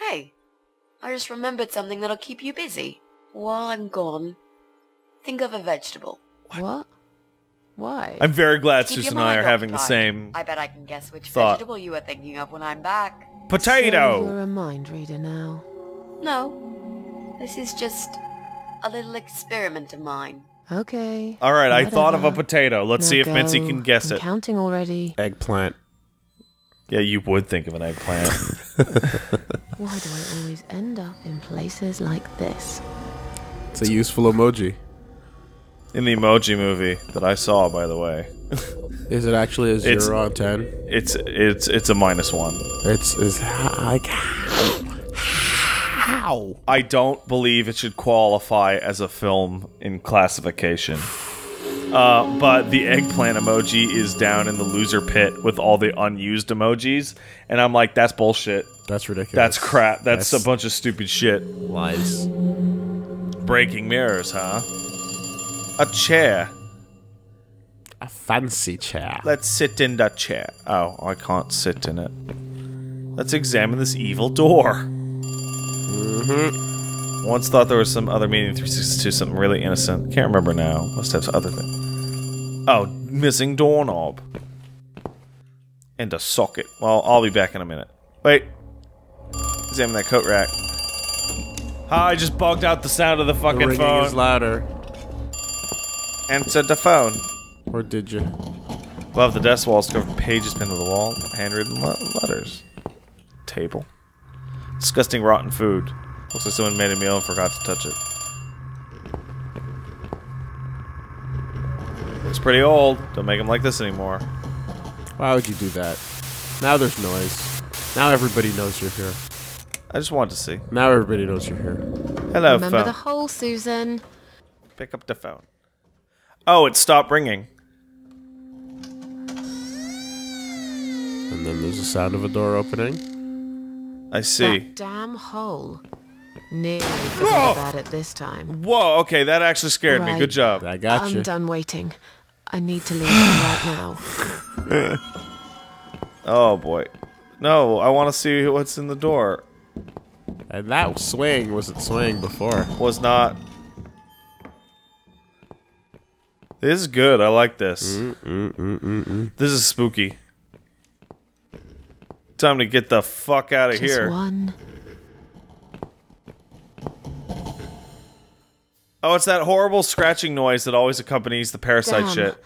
Hey, I just remembered something that'll keep you busy. While I'm gone, think of a vegetable. What? Why? I'm very glad Keep Susan and I are having the occupied. same I bet I can guess which thought. vegetable you were thinking of when I'm back. So potato. you're a mind reader now. No, this is just a little experiment of mine. Okay. All right, I thought of a potato. Let's Now see if Mitzi go. can guess I'm it. Counting already. Eggplant. Yeah, you would think of an eggplant. Why do I always end up in places like this? It's a useful emoji. In the emoji movie that I saw, by the way, Is it actually a It's- zero on ten? it's it's it's a minus one. It's is like how? I don't believe it should qualify as a film in classification. Uh, but the eggplant emoji is down in the loser pit with all the unused emojis, and I'm like, that's bullshit. That's ridiculous. That's crap. That's, That's a bunch of stupid shit. lies. Breaking mirrors, huh? A chair. A fancy chair. Let's sit in that chair. Oh, I can't sit in it. Let's examine this evil door. Mm-hmm. Once thought there was some other meaning 362, something really innocent. Can't remember now. Must have some other thing. Oh, missing doorknob. And a socket. Well, I'll be back in a minute. Wait. Examine that coat rack. Ah, I just bugged out the sound of the The fucking ringing phone. is louder. Answered the phone. Or did you? Above the desk walls covered pages pinned to the wall, handwritten le- letters. Table. Disgusting rotten food. Looks like someone made a meal and forgot to touch it. It's pretty old. Don't make them like this anymore. Why would you do that? Now there's noise. Now everybody knows you're here. I just wanted to see. Now everybody knows you're here. Hello, Remember phone. the hole, Susan. Pick up the phone. Oh, it stopped ringing. And then there's the sound of a door opening. I see. That damn hole. Nearly forgot about it this time. Whoa, okay, that actually scared me. Good job. I got you. I'm done waiting. I need to leave right now. Oh boy. No, I want to see what's in the door. And that swing wasn't swaying before. was not. This is good. I like this. Mm, mm, mm, this is spooky. Time to get the fuck out of Just here. one. Oh, it's that horrible scratching noise that always accompanies the parasite Damn. shit.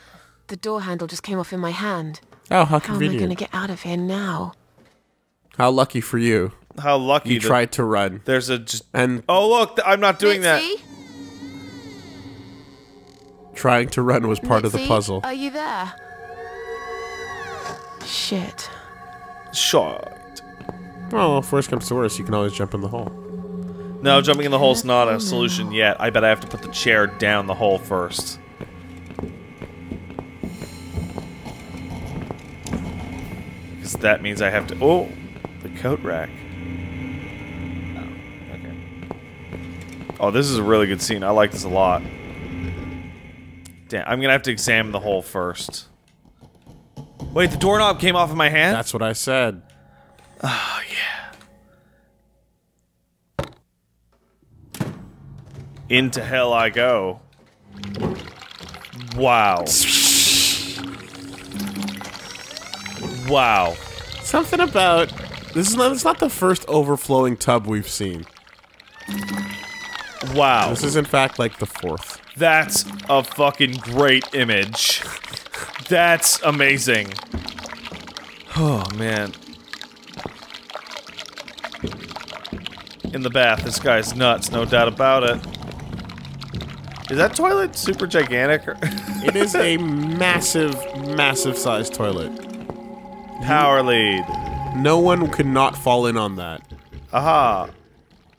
The door handle just came off in my hand. Oh, how convenient. How am I going to get out of here now? How lucky for you. How lucky You that tried to run. There's a just. And Oh look, th- I'm not doing that. Mitzi? trying to run was part of the Mitzi, puzzle. Are you there? Shit. Shot. Well, if worst comes to worst, you can always jump in the hole. No, jumping in the hole's not a solution yet. I bet I have to put the chair down the hole first. Because that means I have to. Oh, the coat rack. Oh, okay. Oh, this is a really good scene. I like this a lot. Damn, I'm gonna have to examine the hole first. Wait, the doorknob came off of my hand. That's what I said. Oh yeah. Into hell I go. Wow. Wow. Something about this is not. It's not the first overflowing tub we've seen. Wow. This is in fact like the fourth. That's a fucking great image. That's amazing. Oh man. In the bath, this guy's nuts, no doubt about it. Is that toilet super gigantic It is a massive, massive sized toilet. power lead? No one could not fall in on that. Aha.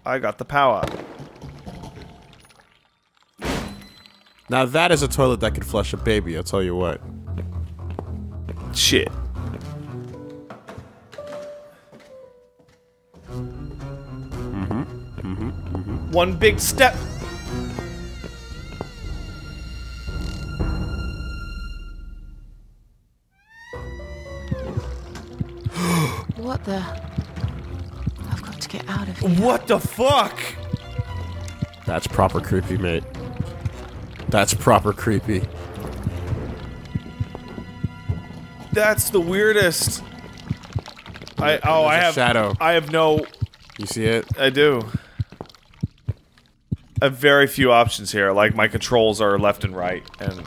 I got the power. Now that is a toilet that could flush a baby. I'll tell you what. Shit. Mm-hmm, mm-hmm, mm-hmm. One big step. What the? I've got to get out of here. What the fuck? That's proper creepy, mate. That's proper creepy. That's the weirdest. I oh I have shadow. I have no You see it? I do. I have very few options here. Like my controls are left and right, and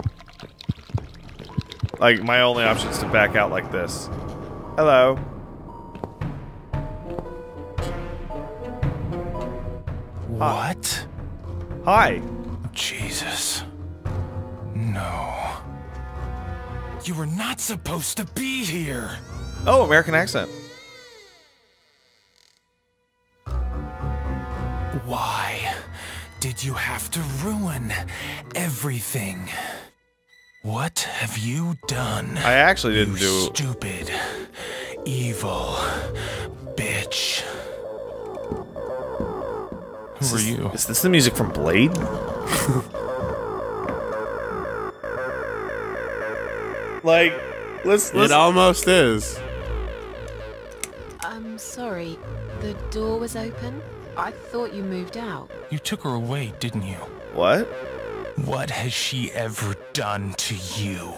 like my only option is to back out like this. Hello. Ah. What? Hi. You were not supposed to be here. Oh, American accent. Why did you have to ruin everything? What have you done? I actually didn't do. stupid, evil bitch. Who are you? Is this the music from Blade? like, let's It let's. almost is. I'm sorry. The door was open. I thought you moved out. You took her away, didn't you? What? What has she ever done to you?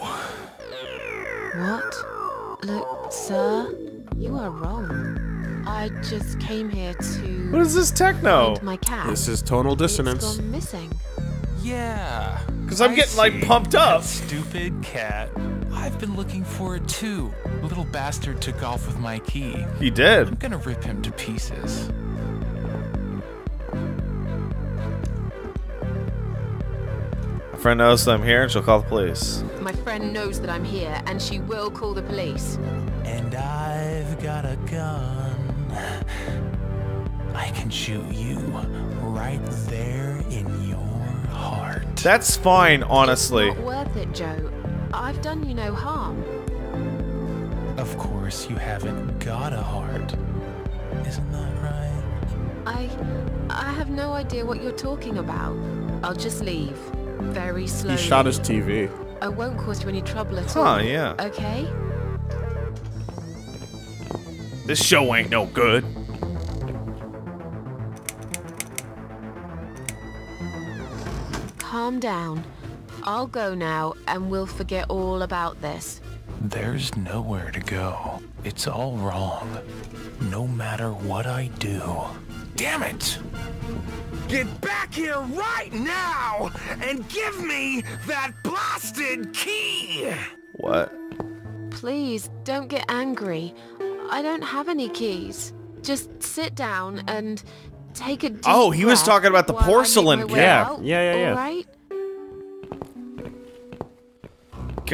What? Look, sir, you are wrong. I just came here to What is this techno? find my cat. This is tonal It's dissonance. gone missing. Yeah. Because I'm I getting, like, pumped up. That stupid cat. I've been looking for it too. Little bastard took off with my key. He did. I'm gonna rip him to pieces. My friend knows that I'm here, and she'll call the police. My friend knows that I'm here, and she will call the police. And I've got a gun. I can shoot you right there in your heart. That's fine, honestly. It's not worth it, Joe. I've done you no harm. Of course, you haven't got a heart. Isn't that right? I I have no idea what you're talking about. I'll just leave. Very slowly. He shot his TV. I won't cause you any trouble at Huh, all. yeah. Okay? This show ain't no good. Calm down. I'll go now and we'll forget all about this. There's nowhere to go. It's all wrong. No matter what I do. Damn it! Get back here right now and give me that blasted key! What? Please don't get angry. I don't have any keys. Just sit down and take a deep Oh, he was talking about the while I make porcelain my key. way Yeah, out, yeah, yeah, yeah. All right?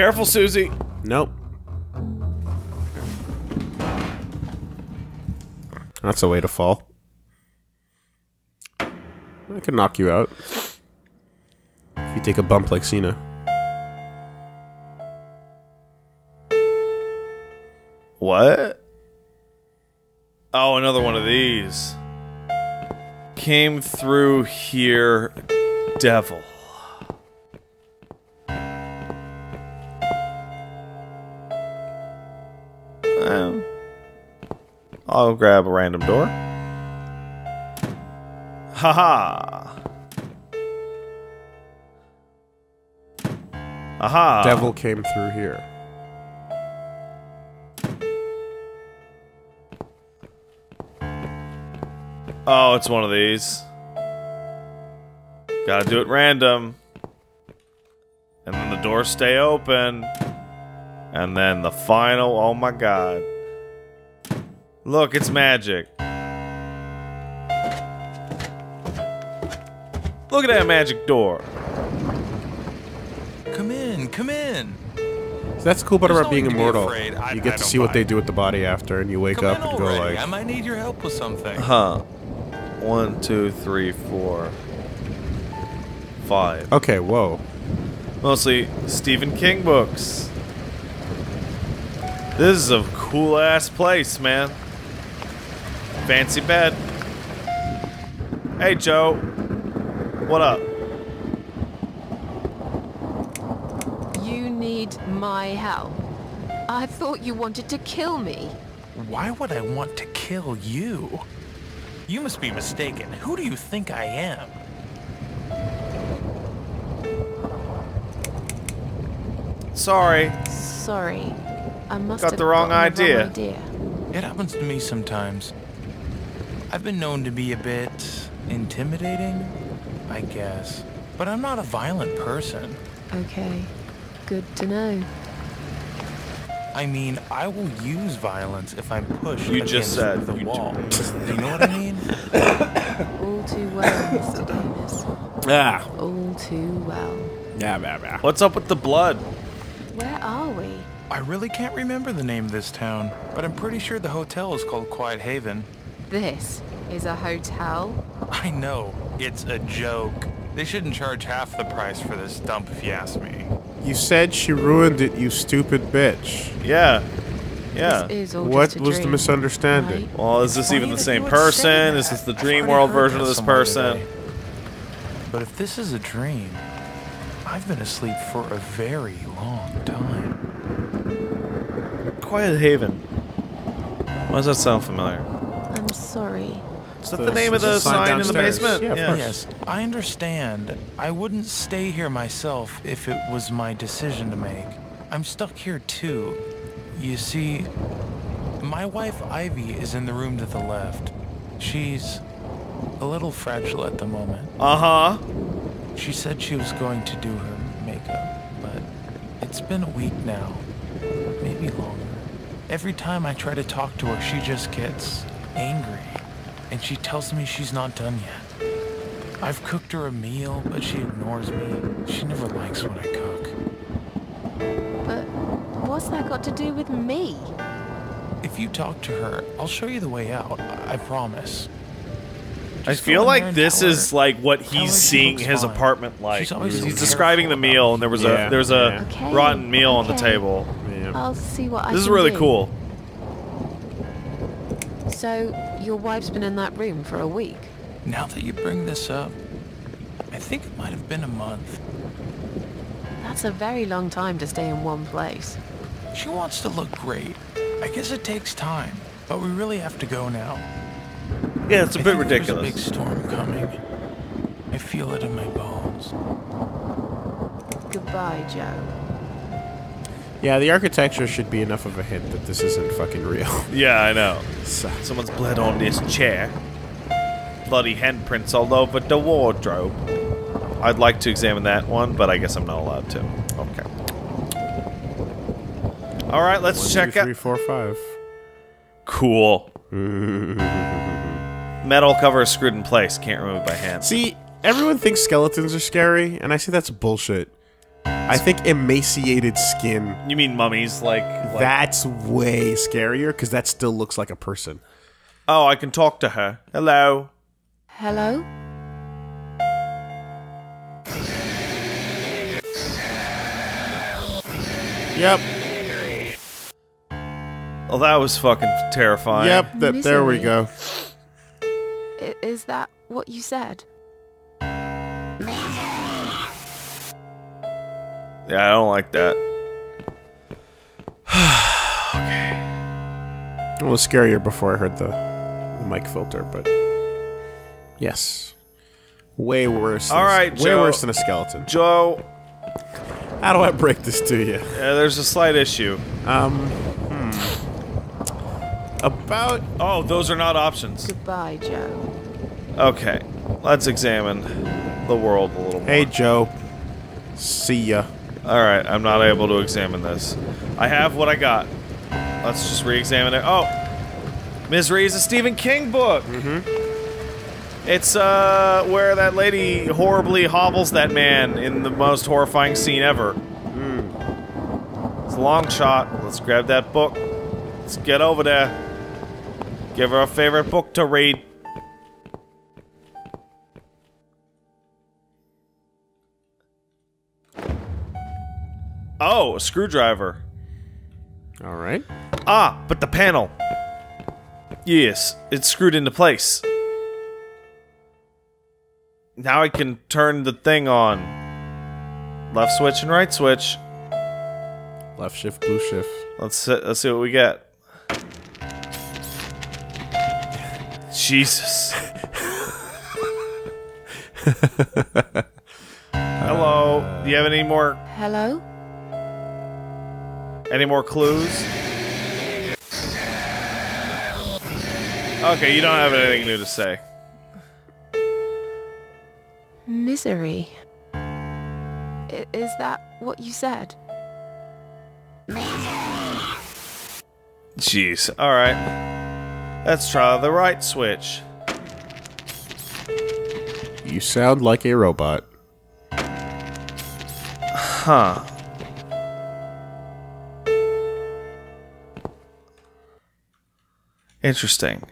Careful, Susie. Nope. That's a way to fall. I could knock you out. If you take a bump like Cena. What? Oh, another one of these. Came through here, devil. Um, I'll grab a random door. Haha. Aha. Devil came through here. Oh, it's one of these. Gotta do it random. And then the doors stay open. And then the final, oh my god. Look, it's magic. Look at that magic door. Come in, come in. So that's the cool part There's about no being need be immortal. afraid. I- you I get to see what they do with the body after, and you wake Come up in and go like, I might need your help with something. Huh. One, two, three, four, five. okay, whoa. Mostly Stephen King books. This is a cool ass place, man. Fancy bed. Hey, Joe. What up? You need my help. I thought you wanted to kill me. Why would I want to kill you? You must be mistaken. Who do you think I am? Sorry. Sorry. I must Got have the wrong gotten the idea. wrong idea. It happens to me sometimes. I've been known to be a bit intimidating, I guess. But I'm not a violent person. Okay. Good to know. I mean, I will use violence if I'm pushed You against just said the you wall. you know what I mean? All too well, Mr. Davis. Ah. All too well. Yeah, yeah, yeah. What's up with the blood? Where are we? I really can't remember the name of this town, but I'm pretty sure the hotel is called Quiet Haven. This is a hotel. I know, it's a joke. They shouldn't charge half the price for this dump if you ask me. You said she ruined it, you stupid bitch. Yeah. Yeah. This is all What just a was the misunderstanding? right? Well, is It's this even the same you would say person? Is this the dream world version of this person? today. But if this is a dream, I've been asleep for a very long time. Quiet Haven. Why does that sound familiar? I'm sorry. Is that So the name of the sign sign in the basement? Yeah, of course. Yes, I understand. I wouldn't stay here myself if it was my decision to make. I'm stuck here too. You see, my wife Ivy is in the room to the left. She's a little fragile at the moment. Uh huh. She said she was going to do her makeup, but it's been a week now, maybe longer. Every time I try to talk to her, she just gets angry, and she tells me she's not done yet. I've cooked her a meal, but she ignores me. She never likes when I cook. But what's that got to do with me? If you talk to her, I'll show you the way out. I I promise. I Just go feel like this her- is like what he's seeing his fine. apartment like. She's He's so describing the meal, and there was Yeah, a there's a Okay, rotten meal on the table. Yeah. I'll see what I This is can really do. cool. So, your wife's been in that room for a week? Now that you bring this up, I think it might have been a month. That's a very long time to stay in one place. She wants to look great. I guess it takes time, but we really have to go now. Yeah, it's a I bit think There's a big storm coming. I feel it in my bones. Goodbye, Joe. Yeah, the architecture should be enough of a hint that this isn't fucking real. Yeah, I know. So- Someone's bled on this chair. Bloody handprints all over the wardrobe. I'd like to examine that one, but I guess I'm not allowed to. Okay. All right, let's One, check two, out. three, four, five. Cool. Metal cover is screwed in place. Can't remove by hand. See, everyone thinks skeletons are scary, and I say that's bullshit. I think emaciated skin, You mean mummies? Like, like that's way scarier because that still looks like a person. Oh, I can talk to her. Hello. Hello? Yep, Well, that was fucking terrifying. yep, that, there we go. I- is that what you said? Yeah, I don't like that. Okay. It was scarier before I heard the, the mic filter, but yes, way worse. All right, All a- way Joe. worse than a skeleton. Joe, How do I break this to you? yeah, there's a slight issue. Um, hmm. About Oh, those are not options. Goodbye, Joe. Okay, let's examine the world a little more. hey Joe, see ya. All right, I'm not able to examine this. I have what I got. Let's just re-examine it. Oh, Misery is a Stephen King book. Mm-hmm. It's uh where that lady horribly hobbles that man in the most horrifying scene ever. It's a long shot. Let's grab that book. Let's get over there. Give her a favorite book to read. Oh, a screwdriver. All right. Ah, but the panel. Yes, it's screwed into place. Now I can turn the thing on. Left switch and right switch. Left shift, blue shift. Let's see, let's see what we get. Jesus. Hello. Do you have any more Hello? Any more clues? Okay, you don't have anything new to say. Misery. I- is that what you said? Jeez. All right. Let's try the right switch. You sound like a robot. Huh. Interesting.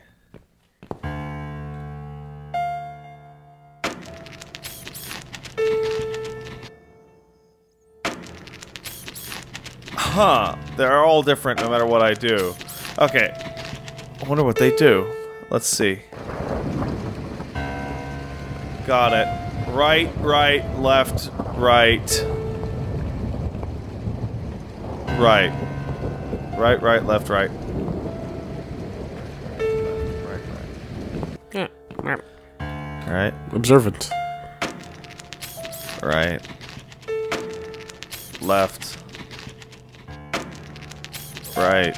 Huh. They're all different no matter what I do. Okay. I wonder what they do. Let's see. Got it. Right, right, left, right. Right. Right, right, left, right. Right, Right, Observant. right. Left. Right.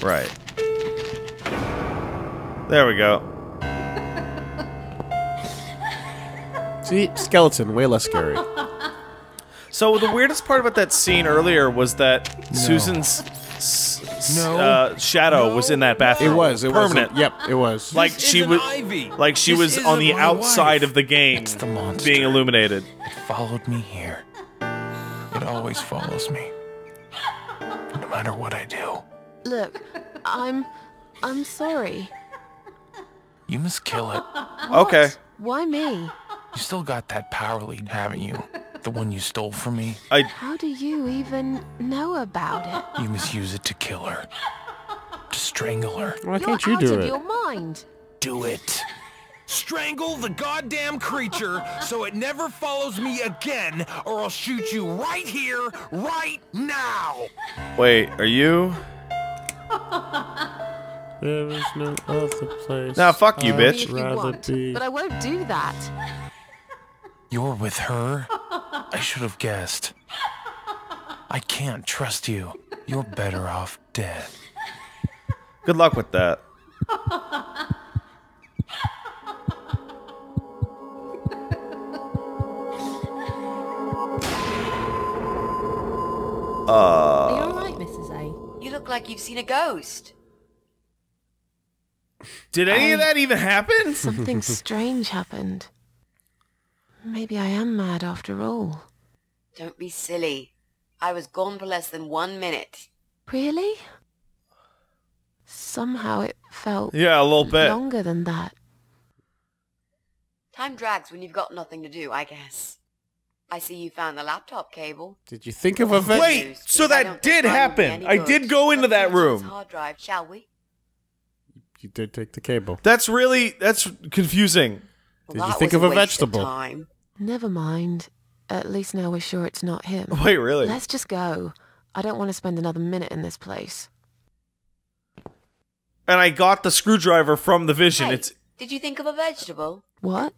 Right. There we go. See, skeleton, way less scary. So the weirdest part about that scene earlier was that Susan's s- s- No. uh, shadow was in that bathroom. It was. It permanent. was. Yep, it was. Like This she isn't was, Ivy. like she This was on the outside wife. of the game, It's the monster. being illuminated. It followed me here. It always follows me. No matter what I do. Look, I'm. I'm sorry. You must kill it. Okay, Why me? You still got that power lead, haven't you? The one you stole from me? I How do you even know about it? You must use it to kill her. To strangle her. Why You're can't you out do of it? your mind. Do it. Strangle the goddamn creature so it never follows me again, or I'll shoot you right here, right now! wait. Are you? There is no other place. Nah, fuck you, I'd bitch. Me if you want, be- but I won't do that. You're with her? I should have guessed. I can't trust you. You're better off dead. Good luck with that. Are you alright, Mrs. A? You look like you've seen a ghost. Did any of that even happen? Something strange happened. Maybe I am mad after all. Don't be silly. I was gone for less than one minute. Really? Somehow it felt Yeah, a little bit. longer than that. Time drags when you've got nothing to do, I guess. I see you found the laptop cable. Did you think of a vet? Wait, so that did think mine will be happen. I good. did go into Let's that search this room. Hard drive, shall we? You did take the cable. That's really that's confusing. Well, Did you think of a waste vegetable? time. Never mind. At least now we're sure it's not him. Wait, really? Let's just go. I don't want to spend another minute in this place. And I got the screwdriver from the vision. Hey, It's did you think of a vegetable? What?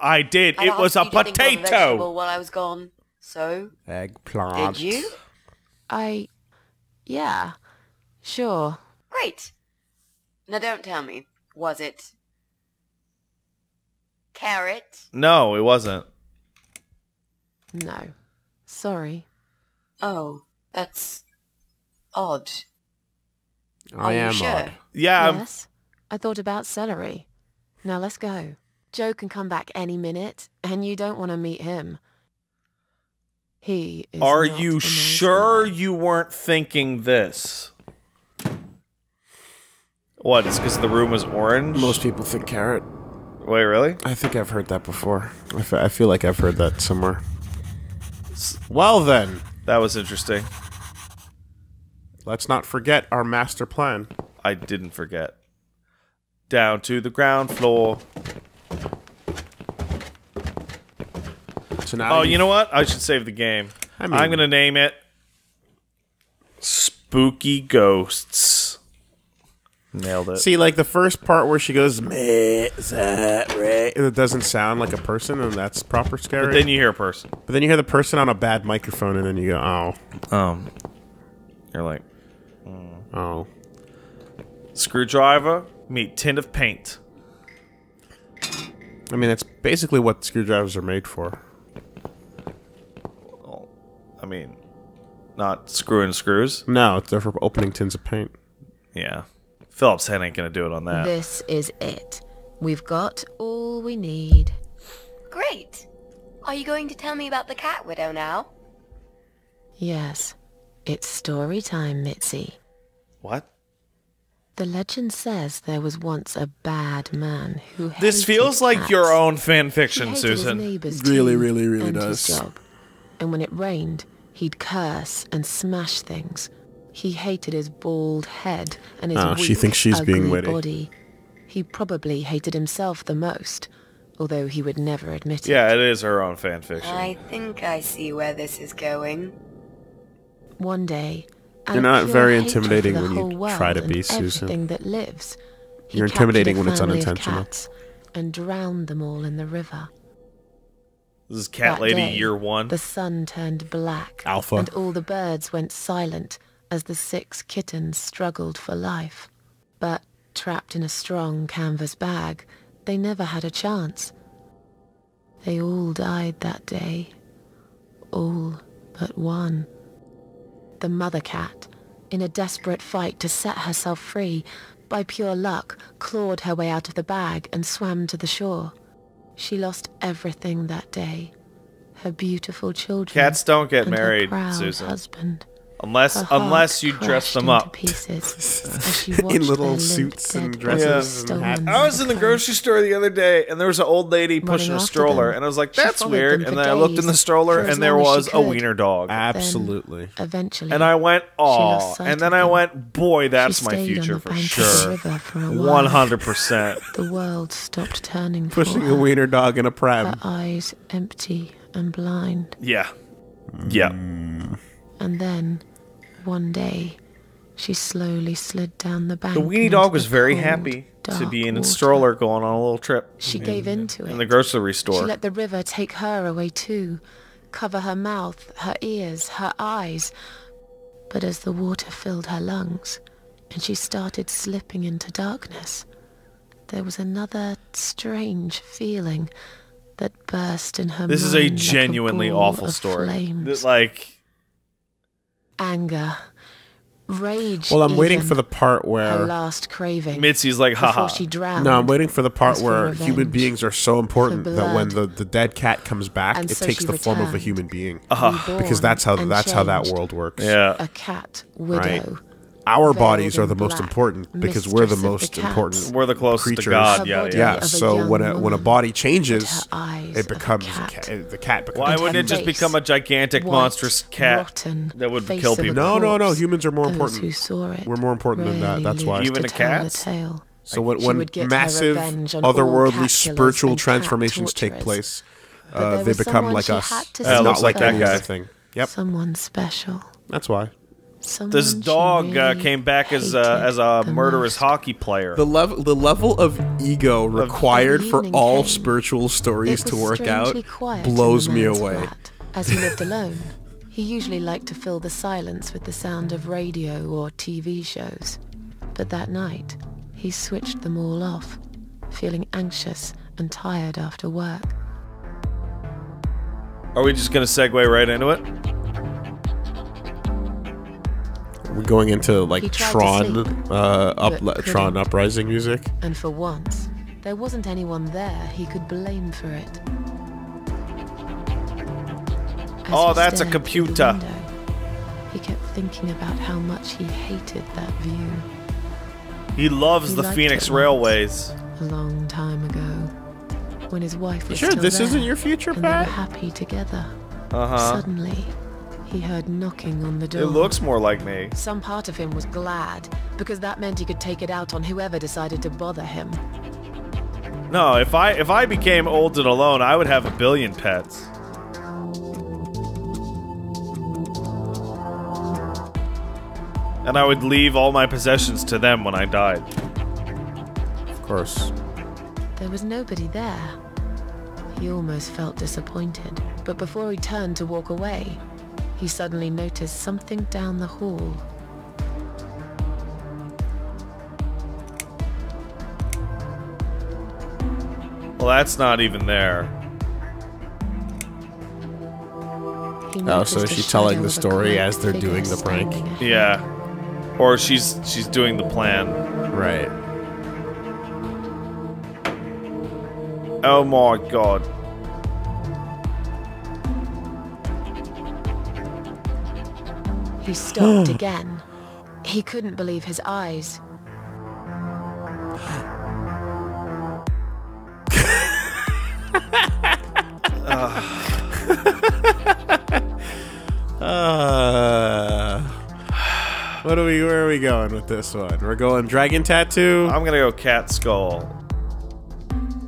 I did. I It was a asked you to think of a potato. vegetable while I was gone. So, Eggplant. did you? I. Yeah. Sure. Great. Now don't tell me. Was it carrot? No, it wasn't. No. Sorry. Oh, that's odd. I Are you am sure? odd. Yeah, I'm- yes. I thought about celery. Now let's go. Joe can come back any minute, and you don't want to meet him. He is Are not you nice sure guy. you weren't thinking this? What? It's because the room was orange. Most people think carrot. Wait, really? I think I've heard that before. I fe- I feel like I've heard that somewhere. Well then, That was interesting. Let's not forget our master plan. I didn't forget. Down to the ground floor. So now Oh, you know what? I should save the game. I mean- am gonna name it Spooky Ghosts. Nailed it. See, like the first part where she goes, "Meh, that right?" It doesn't sound like a person, and that's proper scary. but then you hear a person. but then you hear the person on a bad microphone, and then you go, "Oh, Um, you're like oh." screwdriver meet tin of paint. I mean, that's basically what screwdrivers are made for. Well, I mean, not screwing screws. No, they're for opening tins of paint. Yeah, Phillips head ain't gonna do it on that. This is it. We've got all we need. Great. Are you going to tell me about the cat widow now? Yes, it's story time, Mitzi. What? The legend says there was once a bad man who This hated feels like cats. your own fan He fiction, hated Susan. neighbours Really, really, really and does. His job. And when it rained, he'd curse and smash things. He hated his bald head and his Oh, she thinks she's being ugly witty. body. He probably hated himself the most, although he would never admit it. Yeah, it is her own fan fiction. I think I see where this is going. One day, out You're of not pure very hatred for intimidating the when you whole world try to be, and Susan. Everything that lives. He You're captured intimidating a when it's family of unintentional. cats And drowned them all in the river. This is Cat That Lady day, Year One. The sun turned black. Alpha. And all the birds went silent as the six kittens struggled for life. But trapped in a strong canvas bag, they never had a chance. They all died that day. All but one. The mother cat, in a desperate fight to set herself free, by pure luck, clawed her way out of the bag and swam to the shore. She lost everything that day. Her beautiful children. Cats don't get married, Susan. husband. Unless Her unless you dress them up. pieces In little suits and dresses bodies and hats. I was in the crows. grocery store the other day, and there was an old lady pushing a stroller, them. and I was like, "That's weird." And then I looked in the stroller, and there was a wiener dog. Absolutely. Eventually, And I went, lost "Oh!" And then I went, "Boy, that's my future for bank of the sure, river for a while. one hundred percent." The world stopped turning Pushing a wiener dog in a pram. Her pram. eyes empty and blind. Yeah, yeah. Mm. And then, one day, she slowly slid down the bank. The weenie dog was very cold, happy to be in its water. stroller going on a little trip She gave in to it. in the grocery store. She let the river take her away too, cover her mouth, her ears, her eyes. But as the water filled her lungs and she started slipping into darkness, there was another strange feeling that burst in her This is a mind like genuinely ball awful story. Like, Anger, rage. Well, I'm waiting for the part where her last craving. Mitzi's like, before haha. she drowned. No, I'm waiting for the part where revenge, human beings are so important that when the, the dead cat comes back, And it so takes she the form of a human being. Uh-huh. Because that's how that's how that world works. Yeah. A cat widow. Our bodies are the most important because we're the mistress the most important. We're the closest to creatures. God. Her Yada body yada. Yeah. of a So when a when a body changes, it of a becomes cat. ca- the cat becomes. Why wouldn't it just become a gigantic monstrous cat that would kill people? No, no, no. Humans are more important. who saw it We're more important than that. That's why. lived Even a tell the cat? tale. So when, when would get her massive revenge on all otherworldly spiritual transformations take place, uh, they become like she us. had not like that any other guy. thing. Yep, Someone special. that's why. Someone This she dog uh, came back as a, as a murderous most. hockey player. The level the level of ego required The for all came. spiritual stories to work out strangely quiet in blows me away. flat. As he lived alone, he usually liked to fill the silence with the sound of radio or TV shows. But that night, he switched them all off, feeling anxious and tired after work. Are we just gonna segue right into it? Going into like He tried to Tron, sleep, uh, up but Tron uprising music. And for once, there wasn't anyone there he could blame for it. As Oh, that's a stared through the computer. window, He kept thinking about how much he hated that view. He loves He the Phoenix. Railways. a long time ago, when his wife was sure still this there, isn't your future, and they were Pat? happy together. Uh huh. Suddenly, He heard knocking on the door. It looks more like me. Some part of him was glad, because that meant he could take it out on whoever decided to bother him. No, if I if I became old and alone, I would have a billion pets. And I would leave all my possessions to them when I died. Of course. There was nobody there. He almost felt disappointed, but before he turned to walk away, he suddenly noticed something down the hall. Well, that's not even there. Oh, so noticed is a she telling the story as they're doing the prank? Yeah. Or she's she's doing the plan. Right. Oh my god. He stopped again. He couldn't believe his eyes. Uh, what are we? Where are we going with this one? We're going dragon tattoo. I'm gonna go cat skull.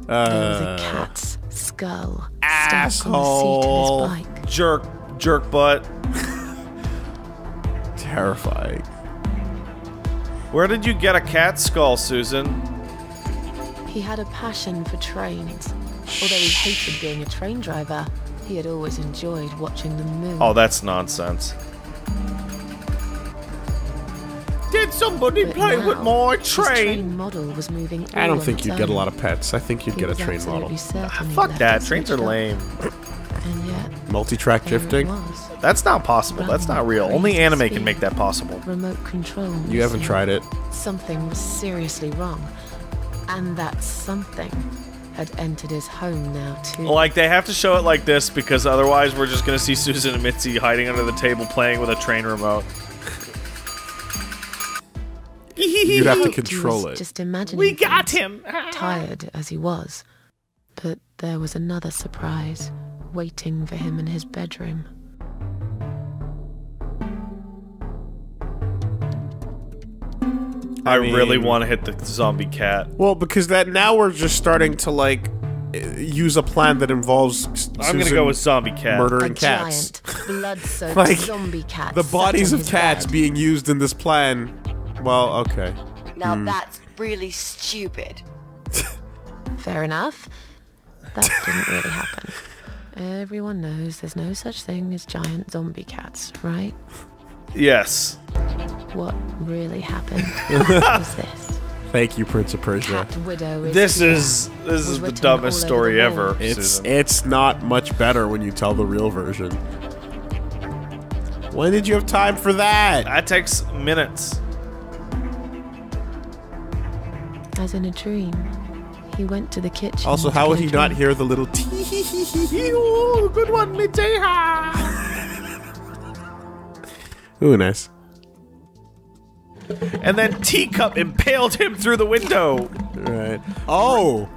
There was a Uh, cat's skull stuck asshole. on the seat of his bike. Jerk jerk butt. Terrifying. Where did you get a cat skull, Susan? He had a passion for trains. Although he hated being a train driver, he had always enjoyed watching them move. Oh, that's nonsense. Did somebody But play with now, my his train? model was moving. I all don't on think its you'd get a own. lot of pets. I think you'd He get a was train model. absolutely certain ah, he'd Fuck left that. it Trains are switched off, lame. And yet, Multi-track there it drifting. was. That's not possible. That's not real. Only anime can make that possible. Remote control. You haven't tried it. Something was seriously wrong. And that something had entered his home now, too. Like they have to show it like this because otherwise we're just gonna see Susan and Mitzi hiding under the table playing with a train remote. You'd have to control it. Just imagining We got things, him. tired as he was. But there was another surprise waiting for him in his bedroom. I, really mean- want to hit the zombie cat. Well, because that now we're just starting to like uh, use a plan that involves. I'm gonna go with zombie cat. murdering a cats. giant, blood-soaked Like, zombie cat. The bodies of cats bed. being used in this plan. Well, okay. Now that's really stupid. Fair enough. That didn't really happen. Everyone knows there's no such thing as giant zombie cats, right? Yes. What really happened was this. Thank you, Prince of Persia. Cat widow is This here. is this is the written dumbest all over story the ever. It's Susan. it's not much better when you tell the real version. When did you have time for that? that takes minutes. As in a dream, he went to the kitchen. Also, to how get would a he not drink. hear the little tee? Ooh, good one, Mitzi. Ooh, nice. And then Teacup impaled him through the window. Right. Oh!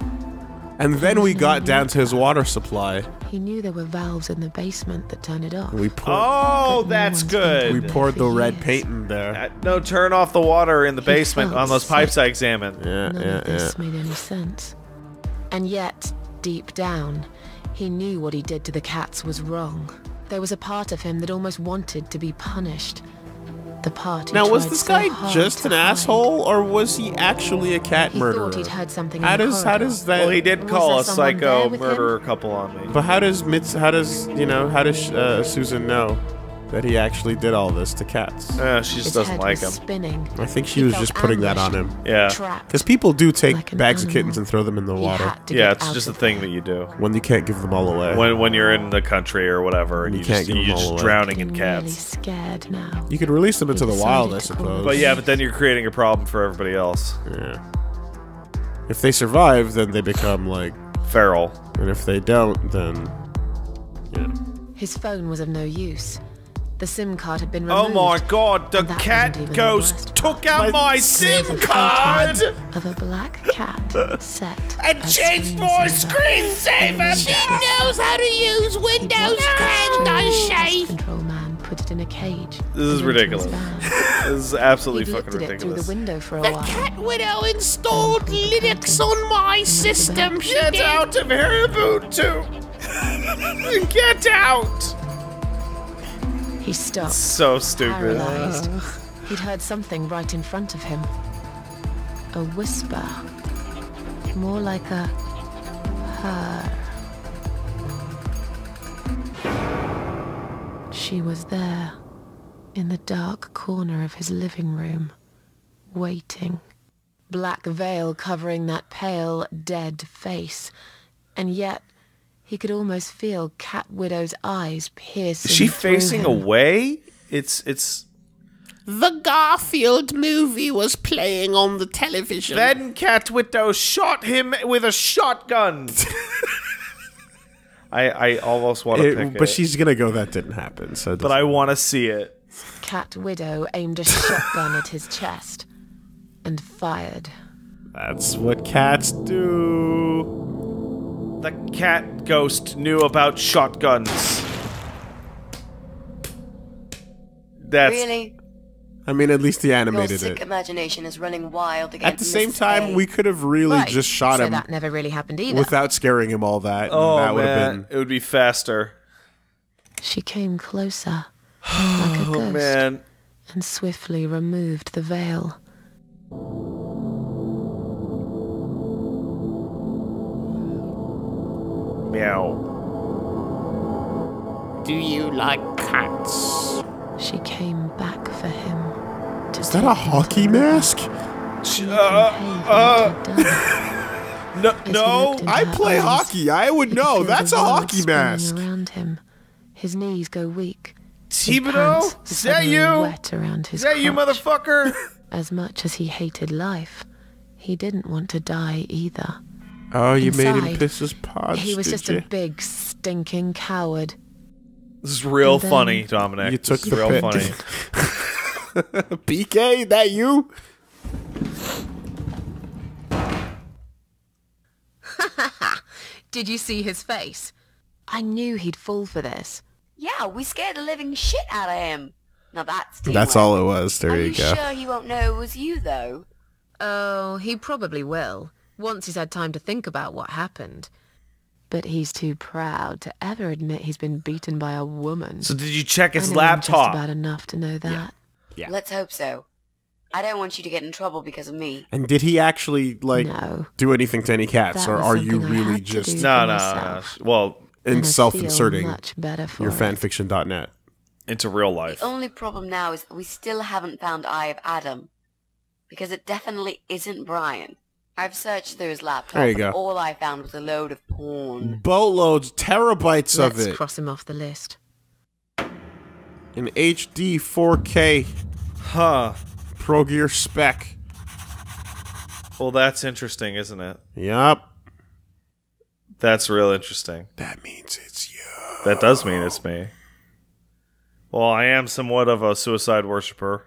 And then we got down to his water supply. He knew there were valves in the basement that turned it off. We poured, Oh, But no that's good. we poured the red years. paint in there. Uh, no, turn off the water in the basement on those pipes I examined. Yeah, None yeah, of this yeah. made any sense. And yet, deep down, he knew what he did to the cats was wrong. There was a part of him that almost wanted to be punished. The part he Now, was this so guy hard just an hide. asshole, or was he actually a cat He murderer? thought he'd heard something. How in the does how does that? Well, he did call a psycho with him? murderer couple on me. But how does Mitz? How does you know? How does uh, Susan know that he actually did all this to cats? Uh, she just His doesn't head like was him. spinning. I think she He was felt just putting that on ambushed, him. Yeah. Trapped. Because people do take Like an bags of animal. kittens and throw them in the He water had to Yeah, get it's out just a of thing there. that you do when you can't give them all away. when when you're in the country or whatever, and you, you can't just, give you're all just away. drowning in Getting really cats. scared now. you could release them into the wild, I to call suppose. But yeah, but then you're creating a problem for everybody else. yeah. If they survive, then they become like, Feral. and if they don't, then yeah. His phone was of no use. The SIM card had been Oh my god, the cat wasn't the ghost took out my There SIM card Of a black cat set. and as changed my screensaver. screensaver. She knows how to use Windows 10, does she? Control man put it in a cage. This is and into his ridiculous. This is absolutely He'd fucking looked at it through ridiculous. the window for a The while. cat widow installed Linux on my system. She Get out of here, Ubuntu! Get out! He stopped, So stupid. paralyzed. He'd heard something right in front of him. A whisper. More like a her. She was there, in the dark corner of his living room, waiting. Black veil covering that pale, dead face. And yet, he could almost feel Cat Widow's eyes piercing Is she facing him. away? It's it's The Garfield movie was playing on the television. then Cat Widow shot him with a shotgun. I I almost want to pick but it, she's gonna go. That didn't happen. So, but I want to see it. Cat Widow aimed a shotgun at his chest and fired. that's what cats do. The cat ghost knew about shotguns. That's Really? I mean, at least he animated Your animated sick it. imagination is running wild against At the same Mrs. time, A. we could have really Right, just shot so him that never really happened either. without scaring him all that. and oh that would have man, been. it would be faster. She came closer, like a Oh ghost, man, and swiftly removed the veil. Meow. Do you like cats? She came back for him. To Is that a hockey mask? Uh, uh, No, no. I play hockey. I would know. That's a hockey mask. Around him, his knees go weak. His Thibodeau, is that you? Wet around his Is that you, motherfucker? As much as he hated life, he didn't want to die either. Oh, you made him Inside, piss his pods. he was did just you? a big, stinking coward. This is real then- funny, Dominic. You took is the real piss. funny. PK, that you? Did you see his face? I knew he'd fall for this. Yeah, we scared the living shit out of him. Now that's That's all it was. There Are you you go. sure he won't know it was you, though? Oh, he probably will, once he's had time to think about what happened. But he's too proud to ever admit he's been beaten by a woman. So did you check I his know him just laptop? about enough to know that. Yeah. Let's hope so. I don't want you to get in trouble because of me. And did he actually like No. do anything to any cats, That or are you really just do. No, no, no. Well, in self-inserting much better for your it. fanfiction.net? into real life. The only problem now is we still haven't found Eye of Adam. Because it definitely isn't Brian. I've searched through his laptop There you and go. all I found was a load of porn. Boatloads, terabytes of Let's it cross him off the list. in HD 4K Huh. Pro Gear spec. Well, that's interesting, isn't it? Yup. That's real interesting. That means it's you. That does mean it's me. Well, I am somewhat of a suicide worshiper.